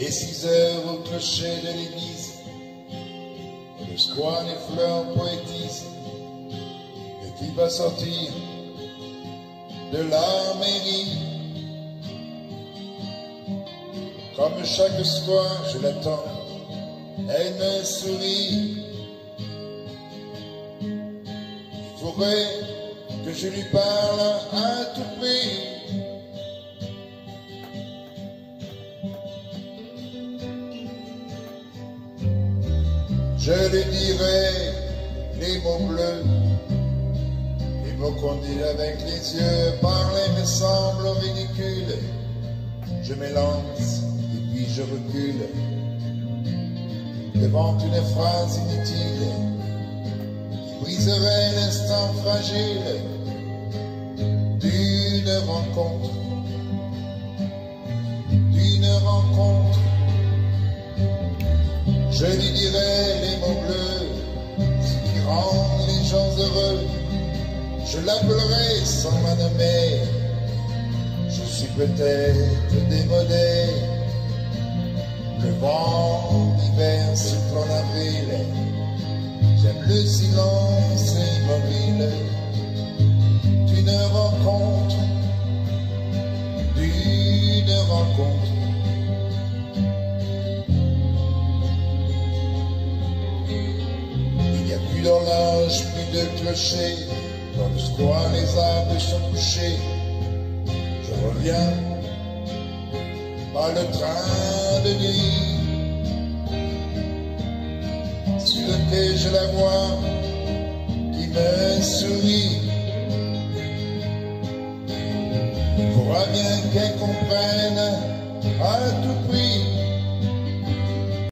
Est six heures au clocher de l'église. Le square les fleurs poétisent. Et qui va sortir de la mairie Comme chaque soir, je l'attends. Elle me sourit. Il faudrait que je lui parle à Je lui dirai les mots bleus, les mots qu'on dit avec les yeux, parler me semble ridicule. Je m'élance et puis je recule devant une phrase inutile qui briserait l'instant fragile d'une rencontre, Je lui dirai les mots bleus, qui rend les gens heureux. Je l'appellerai sans la. Je suis peut-être démodé. Le vent d'hiver souffle en avril. J'aime le silence plus d'horloge, plus de clocher. Dans le square, les arbres sont couchés. Je reviens par le train de nuit. Sur le quai, je la vois qui me sourit. Faudra bien qu'elle comprenne à tout prix